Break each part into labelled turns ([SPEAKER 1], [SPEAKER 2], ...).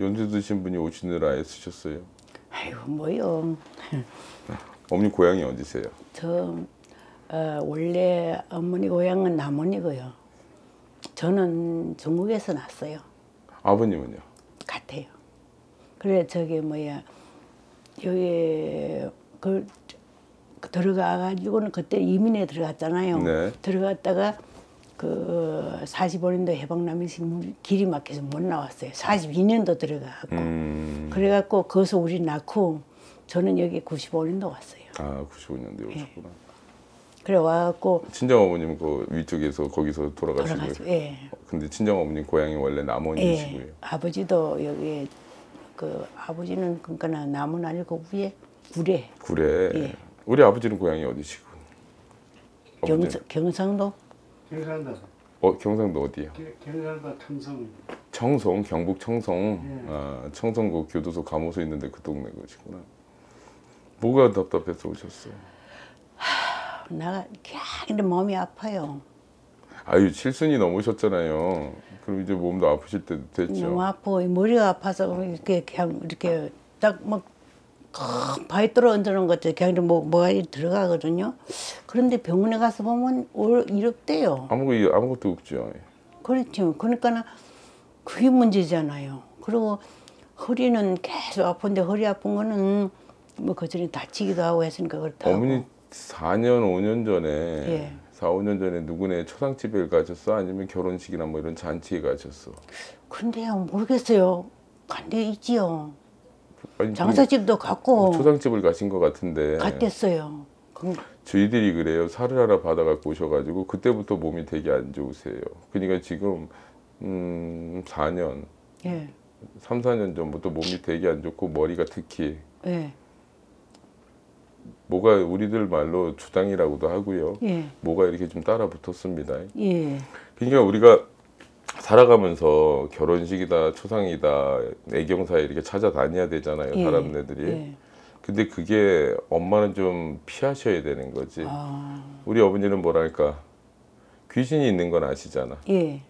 [SPEAKER 1] 연세 드신 분이 오시느라 애쓰셨어요.
[SPEAKER 2] 아이고 뭐요.
[SPEAKER 1] 어머니 고향이 어디세요?
[SPEAKER 2] 저 어, 원래 어머니 고향은 남원이고요. 저는 중국에서 났어요.
[SPEAKER 1] 아버님은요?
[SPEAKER 2] 같아요. 그래 저기 뭐야 여기 그 들어가 가지고는 그때 이민에 들어갔잖아요.
[SPEAKER 1] 네.
[SPEAKER 2] 들어갔다가 그 45년도 해방남이 길이 막혀서 못 나왔어요. 42년도 들어가고
[SPEAKER 1] 음,
[SPEAKER 2] 그래갖고 거기서 우리 낳고 저는 여기 95년도 왔어요.
[SPEAKER 1] 아 95년도에 오셨구나.
[SPEAKER 2] 그래 와갖고
[SPEAKER 1] 친정 어머님은 그 위쪽에서 거기서 돌아가시고요.
[SPEAKER 2] 돌아가지고 예.
[SPEAKER 1] 근데 친정 어머님 고향이 원래 남원이시고요.
[SPEAKER 2] 예. 아버지도 여기 그 아버지는 그러니까 남은 아니고 위에 구례
[SPEAKER 1] 구례.
[SPEAKER 2] 예.
[SPEAKER 1] 우리 아버지는 고향이 어디시고?
[SPEAKER 2] 경상도
[SPEAKER 3] 경상도
[SPEAKER 1] 어 경상도 어디요?
[SPEAKER 3] 게- 경상도 탐성
[SPEAKER 1] 청송 경북 청송
[SPEAKER 3] 예.
[SPEAKER 1] 아 청송구 교도소 감호소 있는데 그 동네 거시구나. 뭐가 답답해서 오셨어요?
[SPEAKER 2] 나가 그냥 몸이 아파요.
[SPEAKER 1] 아유 칠순이 넘으셨잖아요. 그럼 이제 몸도 아프실 때도 됐죠.
[SPEAKER 2] 너무 아프고 이 머리가 아파서 이렇게 그냥 이렇게 딱 막 바위 뚫어 얹는 것 같아. 그냥 뭐 뭐가 들어가거든요. 그런데 병원에 가서 보면 올 이렇대요.
[SPEAKER 1] 아무 아무것도 없죠.
[SPEAKER 2] 그렇죠. 그러니까 그게 문제잖아요. 그리고 허리는 계속 아픈데 허리 아픈 거는 뭐 그전에 다치기도 하고 했으니까 그렇다고.
[SPEAKER 1] 어머니 4년 5년 전에
[SPEAKER 2] 예.
[SPEAKER 1] 4, 5년 전에 누구네 초상집에 가셨어? 아니면 결혼식이나 뭐 이런 잔치에 가셨어?
[SPEAKER 2] 근데요 모르겠어요. 간데 있지요.
[SPEAKER 1] 아니,
[SPEAKER 2] 장사집도 갔고
[SPEAKER 1] 그 초상집을 가신 것 같은데
[SPEAKER 2] 갔댔어요. 그-
[SPEAKER 1] 저희들이 그래요. 살을 하나 받아갖고 오셔가지고 그때부터 몸이 되게 안 좋으세요. 그러니까 지금 음 4년,
[SPEAKER 2] 예,
[SPEAKER 1] 3, 4년 전부터 몸이 되게 안 좋고 머리가 특히
[SPEAKER 2] 예,
[SPEAKER 1] 뭐가 우리들 말로 주당이라고도 하고요.
[SPEAKER 2] 예,
[SPEAKER 1] 뭐가 이렇게 좀 따라 붙었습니다.
[SPEAKER 2] 예,
[SPEAKER 1] 그러니까 우리가 살아가면서 결혼식이다, 초상이다, 애경사에 이렇게 찾아다녀야 되잖아요.
[SPEAKER 2] 예,
[SPEAKER 1] 사람네들이.
[SPEAKER 2] 예.
[SPEAKER 1] 근데 그게 엄마는 좀 피하셔야 되는 거지.
[SPEAKER 2] 아,
[SPEAKER 1] 우리 어머니는 뭐랄까 귀신이 있는 건 아시잖아.
[SPEAKER 2] 예,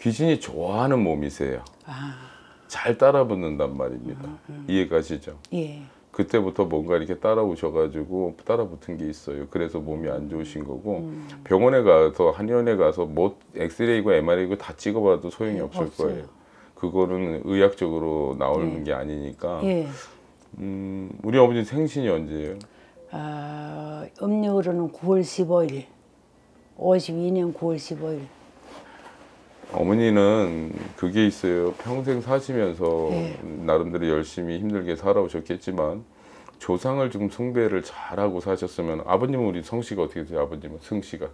[SPEAKER 1] 귀신이 좋아하는 몸이세요.
[SPEAKER 2] 아,
[SPEAKER 1] 잘 따라 붙는단 말입니다. 이해 가시죠?
[SPEAKER 2] 예,
[SPEAKER 1] 그때부터 뭔가 이렇게 따라오셔가지고 따라 붙은 게 있어요. 그래서 몸이 안 좋으신 거고
[SPEAKER 2] 음.
[SPEAKER 1] 병원에 가서 한의원에 가서 뭐 엑스레이고 MR이고 다 찍어봐도 소용이
[SPEAKER 2] 예,
[SPEAKER 1] 없을
[SPEAKER 2] 없어요.
[SPEAKER 1] 거예요. 그거는 의학적으로 나오는
[SPEAKER 2] 예.
[SPEAKER 1] 게 아니니까.
[SPEAKER 2] 예.
[SPEAKER 1] 음, 우리 어머니 생신이 언제예요?
[SPEAKER 2] 아, 음력으로는 9월 15일, 52년 9월 15일.
[SPEAKER 1] 어머니는 그게 있어요. 평생 사시면서
[SPEAKER 2] 예.
[SPEAKER 1] 나름대로 열심히 힘들게 살아오셨겠지만 조상을 좀 숭배를 잘하고 사셨으면 아버님은 우리 성씨가 어떻게 되세요? 아버님은 승씨가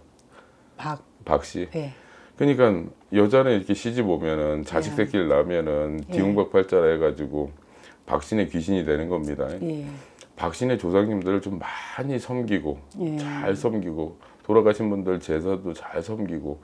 [SPEAKER 2] 박,
[SPEAKER 1] 박씨.
[SPEAKER 2] 예,
[SPEAKER 1] 그러니까 여자는 이렇게 시집 오면은 자식
[SPEAKER 2] 예.
[SPEAKER 1] 새끼를 낳으면은
[SPEAKER 2] 예.
[SPEAKER 1] 디웅박팔자라 해가지고 박신의 귀신이 되는 겁니다.
[SPEAKER 2] 예,
[SPEAKER 1] 박신의 조상님들을 좀 많이 섬기고
[SPEAKER 2] 예.
[SPEAKER 1] 잘 섬기고 돌아가신 분들 제사도 잘 섬기고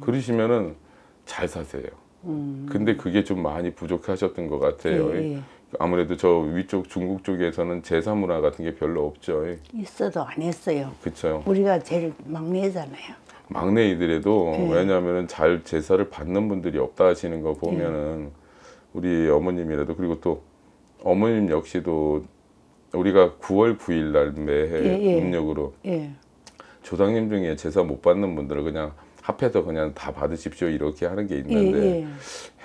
[SPEAKER 1] 그러시면은 잘 사세요.
[SPEAKER 2] 음,
[SPEAKER 1] 근데 그게 좀 많이 부족하셨던 것 같아요.
[SPEAKER 2] 예, 예.
[SPEAKER 1] 아무래도 저 위쪽 중국 쪽에서는 제사 문화 같은 게 별로 없죠.
[SPEAKER 2] 있어도 안 했어요.
[SPEAKER 1] 그렇죠.
[SPEAKER 2] 우리가 제일 막내잖아요.
[SPEAKER 1] 막내이들에도
[SPEAKER 2] 예.
[SPEAKER 1] 왜냐하면은 잘 제사를 받는 분들이 없다 하시는 거 보면은 우리 어머님이라도 그리고 또 어머님 역시도 우리가 9월 9일 날 매해
[SPEAKER 2] 예, 예.
[SPEAKER 1] 음력으로
[SPEAKER 2] 예,
[SPEAKER 1] 조상님 중에 제사 못 받는 분들을 그냥 합해서 그냥 다 받으십시오 이렇게 하는 게
[SPEAKER 2] 예,
[SPEAKER 1] 있는데
[SPEAKER 2] 예.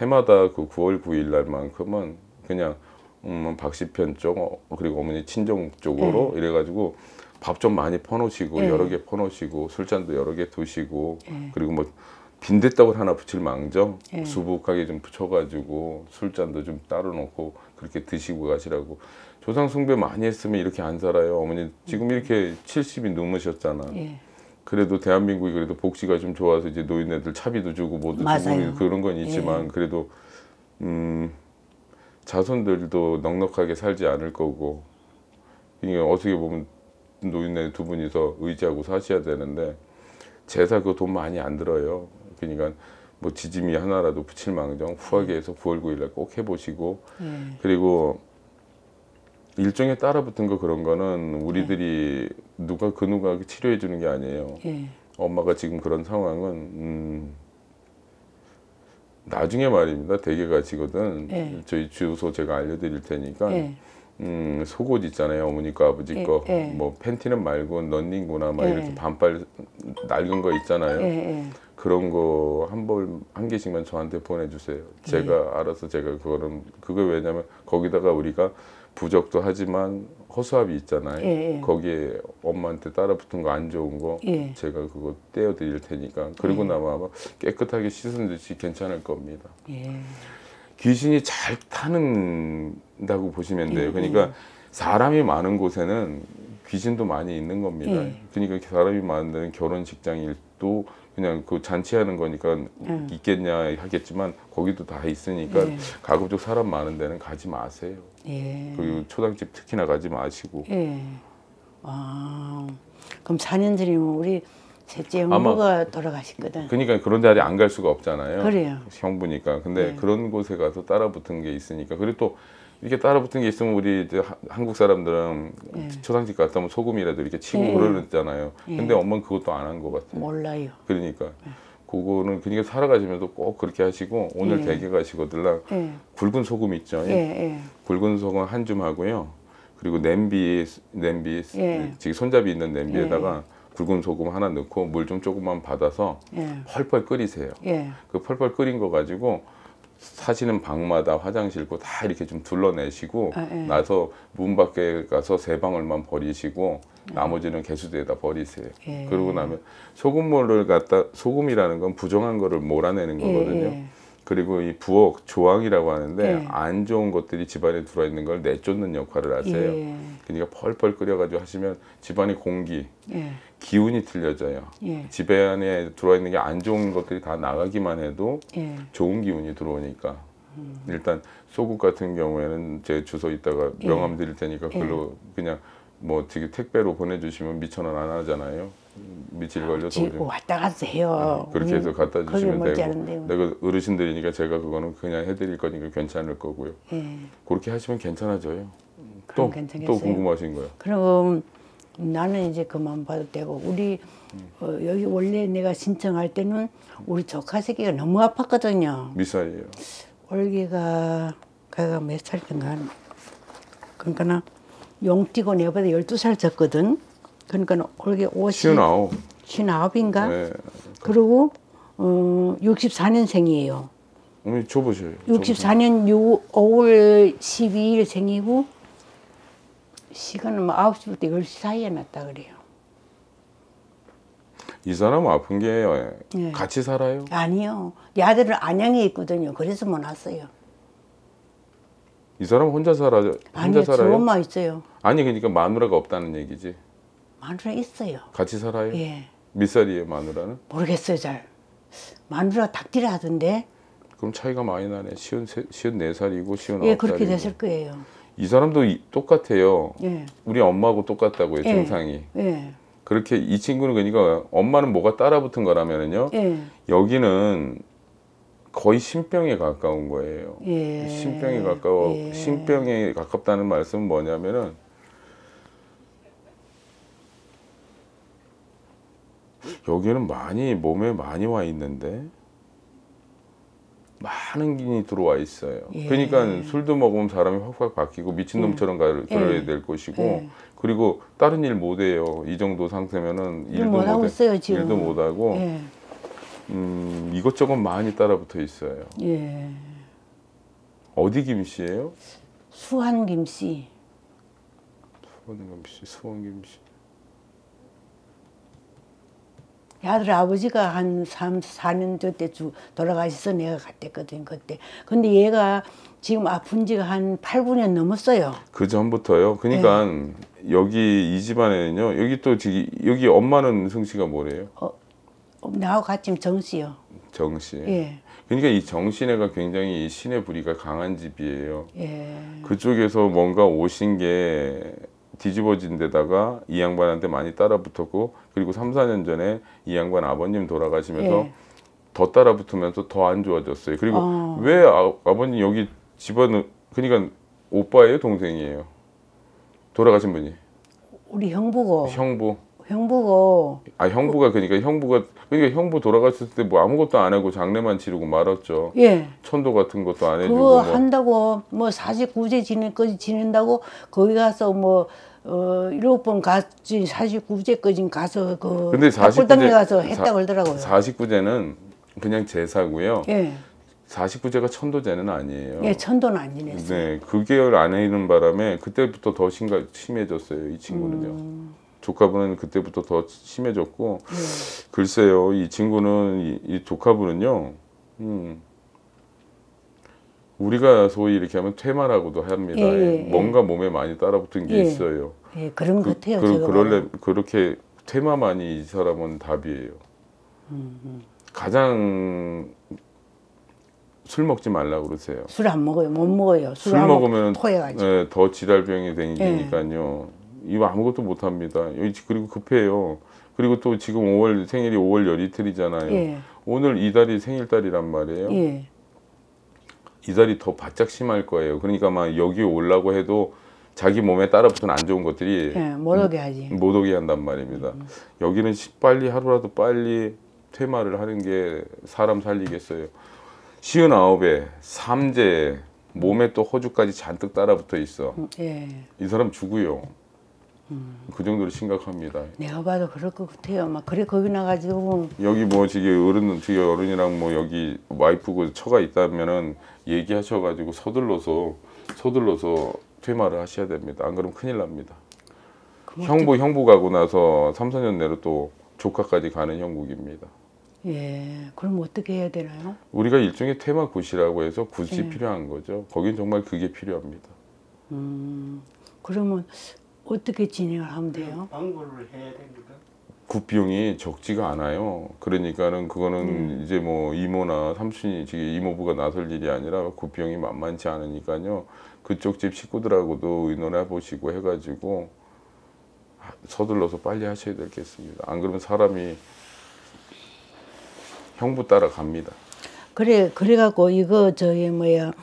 [SPEAKER 1] 해마다 그 9월 9일 날만큼은 그냥 음, 박씨편 쪽 어, 그리고 어머니 친정 쪽으로 이래가지고 밥 좀 많이 퍼놓으시고
[SPEAKER 2] 예.
[SPEAKER 1] 여러 개 퍼놓으시고 술잔도 여러 개 두시고
[SPEAKER 2] 예.
[SPEAKER 1] 그리고 뭐 빈대떡을 하나 붙일 망정
[SPEAKER 2] 예.
[SPEAKER 1] 수북하게 좀 붙여가지고 술잔도 좀 따로 놓고 그렇게 드시고 가시라고 조상 숭배 많이 했으면 이렇게 안 살아요 어머니 지금 이렇게 70이 넘으셨잖아
[SPEAKER 2] 예.
[SPEAKER 1] 그래도 대한민국이 그래도 복지가 좀 좋아서 이제 노인네들 차비도 주고. 주고 그런 건 있지만 그래도 음 자손들도 넉넉하게 살지 않을 거고 그러니까 어떻게 보면 노인네 두 분이서 의지하고 사셔야 되는데 제사 그 돈 많이 안 들어요. 그러니까 뭐 지짐이 하나라도 붙일 망정 후하게 해서 9월 9일날 꼭 해보시고
[SPEAKER 2] 예.
[SPEAKER 1] 그리고 일종의 따라붙은 거 그런 거는 우리들이 누가 그 누가 치료해 주는 게 아니에요.
[SPEAKER 2] 예.
[SPEAKER 1] 엄마가 지금 그런 상황은 음, 나중에 말입니다. 댁에 가시거든.
[SPEAKER 2] 예.
[SPEAKER 1] 저희 주소 제가 알려드릴 테니까
[SPEAKER 2] 예.
[SPEAKER 1] 음, 속옷 있잖아요. 어머니 거 아버지
[SPEAKER 2] 예,
[SPEAKER 1] 거.
[SPEAKER 2] 예.
[SPEAKER 1] 뭐 팬티는 말고 넌닝구나 막
[SPEAKER 2] 예.
[SPEAKER 1] 이렇게 반팔 낡은 거 있잖아요.
[SPEAKER 2] 예, 예.
[SPEAKER 1] 그런 거한벌한 개씩만 저한테 보내주세요. 제가 알아서 제가 그거는 그거 왜냐면 거기다가 우리가 부적도 하지만 허수아비 있잖아요.
[SPEAKER 2] 예, 예.
[SPEAKER 1] 거기에 엄마한테 따라붙은 거 안 좋은 거
[SPEAKER 2] 예.
[SPEAKER 1] 제가 그거 떼어 드릴 테니까 그리고 나면 아마 깨끗하게 씻은 듯이 괜찮을 겁니다.
[SPEAKER 2] 예.
[SPEAKER 1] 귀신이 잘 타는다고 보시면
[SPEAKER 2] 예,
[SPEAKER 1] 돼요. 그러니까 사람이 많은 곳에는 귀신도 많이 있는 겁니다.
[SPEAKER 2] 예.
[SPEAKER 1] 그러니까 사람이 많은 데는 결혼식장 일도 그냥 그 잔치하는 거니까
[SPEAKER 2] 음.
[SPEAKER 1] 있겠냐 하겠지만 거기도 다 있으니까
[SPEAKER 2] 예.
[SPEAKER 1] 가급적 사람 많은 데는 가지 마세요.
[SPEAKER 2] 예.
[SPEAKER 1] 그리고 초당집 특히나 가지 마시고
[SPEAKER 2] 예. 아, 그럼 4년 전이면 우리 셋째 형부가 돌아가셨거든.
[SPEAKER 1] 그러니까 그런 자리에 안갈 수가 없잖아요.
[SPEAKER 2] 그래요.
[SPEAKER 1] 형부니까. 근데
[SPEAKER 2] 네.
[SPEAKER 1] 그런 곳에 가서 따라 붙은 게 있으니까. 그리고 또 이렇게 따라붙은 게 있으면 우리 이제 하- 한국 사람들은
[SPEAKER 2] 네.
[SPEAKER 1] 초상집 갔다 오면 소금이라도 이렇게 치고
[SPEAKER 2] 네.
[SPEAKER 1] 그러잖아요.
[SPEAKER 2] 네.
[SPEAKER 1] 근데 엄마는 그것도 안 한 것 같아요.
[SPEAKER 2] 몰라요.
[SPEAKER 1] 그러니까 그거는 그러니까 살아가시면서 꼭 그렇게 하시고 오늘
[SPEAKER 2] 네.
[SPEAKER 1] 댁에 가시거들랑
[SPEAKER 2] 예.
[SPEAKER 1] 굵은 소금 있죠.
[SPEAKER 2] 예, 예.
[SPEAKER 1] 굵은 소금 한 줌 하고요. 그리고 냄비 냄비
[SPEAKER 2] 예.
[SPEAKER 1] 지금 손잡이 있는 냄비에다가 굵은 소금 하나 넣고 물 좀 조금만 받아서
[SPEAKER 2] 예.
[SPEAKER 1] 펄펄 끓이세요.
[SPEAKER 2] 예.
[SPEAKER 1] 그 펄펄 끓인 거 가지고 사시는 방마다 화장실 거다 이렇게 좀 둘러내시고
[SPEAKER 2] 아, 예.
[SPEAKER 1] 나서 문 밖에 가서 세 방울만 버리시고 나머지는 개수대에다 버리세요.
[SPEAKER 2] 예.
[SPEAKER 1] 그러고 나면 소금물을 갖다 소금이라는 건 부정한 거를 몰아내는 거거든요.
[SPEAKER 2] 예.
[SPEAKER 1] 그리고 이 부엌 조항이라고 하는데
[SPEAKER 2] 예.
[SPEAKER 1] 안 좋은 것들이 집안에 들어 있는 걸 내쫓는 역할을 하세요.
[SPEAKER 2] 예.
[SPEAKER 1] 그러니까 펄펄 끓여가지고 하시면 집안의 공기,
[SPEAKER 2] 예.
[SPEAKER 1] 기운이 틀려져요.
[SPEAKER 2] 예.
[SPEAKER 1] 집에 안에 들어와 있는 게 안 좋은 것들이 다 나가기만 해도
[SPEAKER 2] 예.
[SPEAKER 1] 좋은 기운이 들어오니까 일단 소국 같은 경우에는 제 주소 있다가
[SPEAKER 2] 예.
[SPEAKER 1] 명함 드릴 테니까 그걸로 그냥 뭐 되게 택배로 보내주시면 미천 원 안 하잖아요. 며칠 걸려서
[SPEAKER 2] 지금
[SPEAKER 1] 그죠.
[SPEAKER 2] 왔다 갔다 해요.
[SPEAKER 1] 네, 그렇게 해서 갖다
[SPEAKER 2] 거기
[SPEAKER 1] 주시면 되고
[SPEAKER 2] 않은데요.
[SPEAKER 1] 내가 어르신들이니까 제가 그거는 그냥 해드릴 거니까 괜찮을 거고요.
[SPEAKER 2] 예.
[SPEAKER 1] 그렇게 하시면 괜찮아져요. 또,
[SPEAKER 2] 괜찮겠어요.
[SPEAKER 1] 또 궁금하신 거요?
[SPEAKER 2] 그럼 나는 이제 그만 봐도 되고 우리
[SPEAKER 1] 음.
[SPEAKER 2] 어, 여기 원래 내가 신청할 때는 우리 조카 새끼가 너무 아팠거든요.
[SPEAKER 1] 몇 살이에요?
[SPEAKER 2] 올기가 걔가 몇 살인가 그러니까 용띠고 내보다 12살 졌거든. 그러니까 올기 50,
[SPEAKER 1] 시은아홉.
[SPEAKER 2] 59인가?
[SPEAKER 1] 네.
[SPEAKER 2] 그리고 어, 64년생이에요.
[SPEAKER 1] 어머니 줘보셔요.
[SPEAKER 2] 64년 6, 5월 12일 생이고 시간은 뭐 9시부터 10시 사이에 났다 그래요.
[SPEAKER 1] 이 사람 아픈 게
[SPEAKER 2] 예.
[SPEAKER 1] 같이 살아요?
[SPEAKER 2] 아니요. 야들은 안양에 있거든요. 그래서 못 왔어요.
[SPEAKER 1] 이 사람 혼자 살아 혼자
[SPEAKER 2] 아니요. 저
[SPEAKER 1] 살아요?
[SPEAKER 2] 엄마 있어요.
[SPEAKER 1] 아니 그러니까 마누라가 없다는 얘기지.
[SPEAKER 2] 마누라 있어요.
[SPEAKER 1] 같이 살아요?
[SPEAKER 2] 예.
[SPEAKER 1] 몇 살이에요 마누라는?
[SPEAKER 2] 모르겠어요, 잘. 마누라 닭띠라 하던데.
[SPEAKER 1] 그럼 차이가 많이 나네. 세- 시은 네 살이고
[SPEAKER 2] 예,
[SPEAKER 1] 아홉
[SPEAKER 2] 그렇게
[SPEAKER 1] 살이고.
[SPEAKER 2] 됐을 거예요.
[SPEAKER 1] 이 사람도 이- 똑같아요.
[SPEAKER 2] 예.
[SPEAKER 1] 우리 엄마하고 똑같다고요
[SPEAKER 2] 예.
[SPEAKER 1] 증상이.
[SPEAKER 2] 예.
[SPEAKER 1] 그렇게 이 친구는 그러니까 엄마는 뭐가 따라붙은 거라면은요.
[SPEAKER 2] 예.
[SPEAKER 1] 여기는 거의 신병에 가까운 거예요.
[SPEAKER 2] 예.
[SPEAKER 1] 신병에 가까워
[SPEAKER 2] 예.
[SPEAKER 1] 신병에 가깝다는 말씀은 뭐냐면은 여기는 많이 몸에 많이 와 있는데 많은 기운이 들어와 있어요.
[SPEAKER 2] 예.
[SPEAKER 1] 그러니까 술도 먹으면 사람이 확확 바뀌고 미친놈처럼 가- 그래야 될 것이고
[SPEAKER 2] 예.
[SPEAKER 1] 그리고 다른 일 못해요. 이 정도 상태면은
[SPEAKER 2] 일
[SPEAKER 1] 일도
[SPEAKER 2] 못하고 있어요, 지금.
[SPEAKER 1] 일도 못하고
[SPEAKER 2] 예.
[SPEAKER 1] 음, 이것저것 많이 따라붙어 있어요.
[SPEAKER 2] 예.
[SPEAKER 1] 어디 김씨예요?
[SPEAKER 2] 수한 김씨.
[SPEAKER 1] 수원 김씨, 수원 김씨.
[SPEAKER 2] 야들 아버지가 한 3, 4년 때 주, 돌아가셔서 내가 갔댔거든, 그때. 근데 얘가 지금 아픈 지가 한 8, 9년 넘었어요.
[SPEAKER 1] 그 전부터요. 그러니까
[SPEAKER 2] 네.
[SPEAKER 1] 여기 이 집안에는요. 여기 또 지금 여기 엄마는 승씨가 뭐래요?
[SPEAKER 2] 어, 나하고 같이 정씨요.
[SPEAKER 1] 정씨.
[SPEAKER 2] 예.
[SPEAKER 1] 그러니까 이 정씨네가 굉장히 이 신의 부리가 강한 집이에요.
[SPEAKER 2] 예.
[SPEAKER 1] 그쪽에서 뭔가 오신 게 뒤집어진 데다가 이 양반한테 많이 따라붙었고 그리고 3, 4년 전에 이 양반 아버님 돌아가시면서
[SPEAKER 2] 예.
[SPEAKER 1] 더 따라붙으면서 더 안 좋아졌어요. 그리고
[SPEAKER 2] 어.
[SPEAKER 1] 왜 아, 아버님 여기 집안은 그러니까 오빠예요, 동생이에요? 돌아가신 분이
[SPEAKER 2] 우리 형부고,
[SPEAKER 1] 형부.
[SPEAKER 2] 형부고
[SPEAKER 1] 아 형부가 그러니까 형부가 그러니까 형부 돌아갔을 때 뭐 아무것도 안 하고 장례만 치르고 말았죠.
[SPEAKER 2] 예.
[SPEAKER 1] 천도 같은 것도 안 해주고
[SPEAKER 2] 그거
[SPEAKER 1] 뭐.
[SPEAKER 2] 한다고 뭐 49제 지내까지 지낸다고 거기 가서 뭐 어, 일곱 번 갔지 49제까지 가서 그
[SPEAKER 1] 근데
[SPEAKER 2] 닭골당에
[SPEAKER 1] 49제
[SPEAKER 2] 가서 했다
[SPEAKER 1] 사-
[SPEAKER 2] 그러더라고요.
[SPEAKER 1] 49제는 그냥 제사고요.
[SPEAKER 2] 예.
[SPEAKER 1] 49제가 천도제는 아니에요.
[SPEAKER 2] 예, 천도는 안 지냈어요.
[SPEAKER 1] 네, 그 계열 안에 있는 바람에 그때부터 더 심가, 심해졌어요. 이 친구는요.
[SPEAKER 2] 음.
[SPEAKER 1] 조카분은 그때부터 더 심해졌고
[SPEAKER 2] 예.
[SPEAKER 1] 글쎄요, 이 친구는 이, 이 조카분은요. 음, 우리가 소위 이렇게 하면 퇴마라고도 합니다.
[SPEAKER 2] 예, 예, 예.
[SPEAKER 1] 뭔가 몸에 많이 따라붙은 게
[SPEAKER 2] 예.
[SPEAKER 1] 있어요.
[SPEAKER 2] 예, 그런 것 같아요.
[SPEAKER 1] 그, 그럴래. 그렇게 퇴마만이 이 사람은 답이에요.
[SPEAKER 2] 음,
[SPEAKER 1] 가장 술 먹지 말라 그러세요.
[SPEAKER 2] 술 안 먹어요. 못 먹어요. 술, 술안
[SPEAKER 1] 먹으면
[SPEAKER 2] 토해가지고.
[SPEAKER 1] 네, 더 지랄병이 생기니까요. 이거 아무것도 못 합니다. 그리고 급해요. 그리고 또 지금 5월 생일이 5월 열이틀이잖아요.
[SPEAKER 2] 예.
[SPEAKER 1] 오늘 이달이 생일달이란 말이에요.
[SPEAKER 2] 예.
[SPEAKER 1] 이달이 더 바짝 심할 거예요. 그러니까 막 여기 오려고 해도 자기 몸에 따라붙은 안 좋은 것들이
[SPEAKER 2] 예, 못 오게 하지.
[SPEAKER 1] 못 오게 한단 말입니다. 여기는 시- 빨리 하루라도 빨리 퇴마를 하는 게 사람 살리겠어요. 시은 아홉에 삼재 몸에 또 호주까지 잔뜩 따라붙어 있어.
[SPEAKER 2] 예.
[SPEAKER 1] 이 사람 죽어요. 그 정도로 심각합니다.
[SPEAKER 2] 내가 봐도 그럴 것 같아요. 막 그래 거기 나가지고
[SPEAKER 1] 여기 뭐 지금 어른 지금 어른이랑 뭐 여기 와이프고 처가 있다면은 얘기하셔가지고 서둘러서 서둘러서 퇴마를 하셔야 됩니다. 안 그러면 큰일 납니다. 형부 형부 가고 나서 3, 4년 내로 또 조카까지 가는 형국입니다.
[SPEAKER 2] 예. 그럼 어떻게 해야 되나요?
[SPEAKER 1] 우리가 일종의 테마 굿이라고 해서 굿이
[SPEAKER 2] 네.
[SPEAKER 1] 필요한 거죠. 거긴 정말 그게 필요합니다.
[SPEAKER 2] 그러면 어떻게 진행을 하면 돼요?
[SPEAKER 3] 광고를 해야 됩니까?
[SPEAKER 1] 굿 비용이 적지가 않아요. 그러니까는 그거는
[SPEAKER 2] 음.
[SPEAKER 1] 이제 뭐 이모나 삼촌이 지금 이모부가 나설 일이 아니라 굿 비용이 만만치 않으니까요. 그쪽 집 식구들하고도 의논해 보시고 해가지고 하- 서둘러서 빨리 하셔야 되겠습니다. 안 그러면 사람이 형부 따라 갑니다.
[SPEAKER 2] 그래 그래갖고 이거 저기 뭐야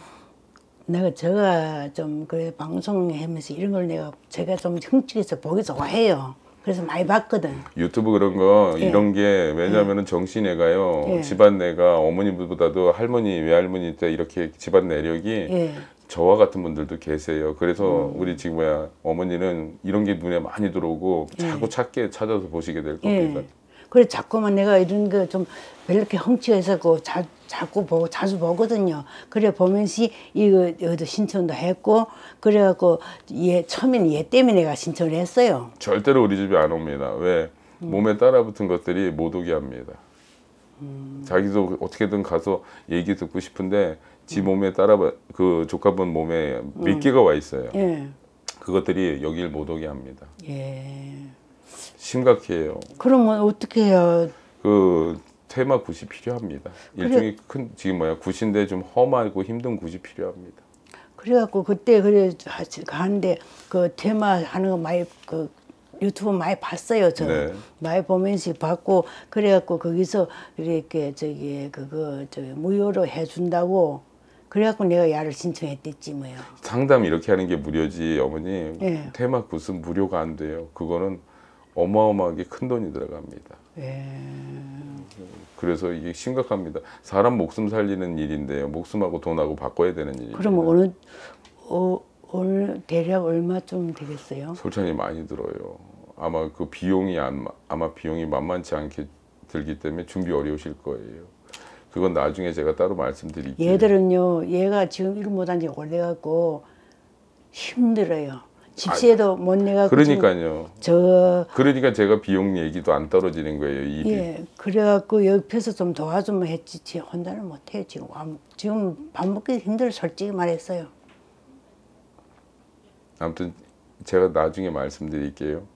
[SPEAKER 2] 내가 제가 좀 그래 방송하면서 이런 걸 내가 제가 좀 흥치해서 보기 좋아해요. 그래서 많이 봤거든.
[SPEAKER 1] 유튜브 그런 거
[SPEAKER 2] 예.
[SPEAKER 1] 이런 게 왜냐하면은 정신애가요
[SPEAKER 2] 예.
[SPEAKER 1] 집안 내가 어머니보다도 할머니 외할머니 때 이렇게 집안 내력이
[SPEAKER 2] 예.
[SPEAKER 1] 저와 같은 분들도 계세요. 그래서 우리 지금 뭐야 어머니는 이런 게 눈에 많이 들어오고 자꾸 찾게 찾아서 보시게 될 겁니다.
[SPEAKER 2] 예. 그래 자꾸만 내가 이런 거 좀 이렇게 헝치해서 그 자, 자꾸 보고 자주 보거든요. 그래 보면서 이거 여기도 신청도 했고 그래갖고 얘 처음에는 얘 때문에 내가 신청을 했어요.
[SPEAKER 1] 절대로 우리 집에 안 옵니다. 왜 몸에 따라붙은 것들이 못 오게 합니다. 자기도 어떻게든 가서 얘기 듣고 싶은데 지 몸에 따라 그 조카분 몸에 몇 개가 와 있어요.
[SPEAKER 2] 예.
[SPEAKER 1] 그것들이 여길 못 오게 합니다.
[SPEAKER 2] 예.
[SPEAKER 1] 심각해요.
[SPEAKER 2] 그러면 어떻게 해요?
[SPEAKER 1] 그 테마 굿이 필요합니다. 일종의 큰 지금 뭐야 굿인데 좀 험하고 힘든 굿이 필요합니다.
[SPEAKER 2] 그래갖고 그때 그래 하- 가는데 그 테마 하는 거 많이 그 유튜브 많이 봤어요. 저
[SPEAKER 1] 네.
[SPEAKER 2] 많이 보면서 봤고 그래갖고 거기서 이렇게 저기 그거 저 무료로 해준다고 그래갖고 내가 야를 신청했댔지 뭐요.
[SPEAKER 1] 상담 이렇게 하는 게 무료지 어머니
[SPEAKER 2] 예.
[SPEAKER 1] 테마 굿은 무료가 안 돼요. 그거는 어마어마하게 큰 돈이 들어갑니다.
[SPEAKER 2] 예.
[SPEAKER 1] 그래서 이게 심각합니다. 사람 목숨 살리는 일인데요. 목숨하고 돈하고 바꿔야 되는 일입니다.
[SPEAKER 2] 그러면 어느 어, 오늘 대략 얼마쯤 되겠어요?
[SPEAKER 1] 솔찬이 많이 들어요. 아마 그 비용이 안, 아마 비용이 만만치 않게 들기 때문에 준비 어려우실 거예요. 그건 나중에 제가 따로 말씀드릴게요.
[SPEAKER 2] 얘들은요, 얘가 지금 일 못한 지 오래갖고 힘들어요. 집세도 못 내갖고 지금
[SPEAKER 1] 그러니까요.
[SPEAKER 2] 저
[SPEAKER 1] 그러니까 제가 비용 얘기도 안 떨어지는 거예요. 이 비-
[SPEAKER 2] 예, 그래갖고 옆에서 좀 도와주면 했지, 지 혼자는 못해 지금 아무- 지금 밥 먹기 힘들어 솔직히 말했어요.
[SPEAKER 1] 아무튼 제가 나중에 말씀드릴게요.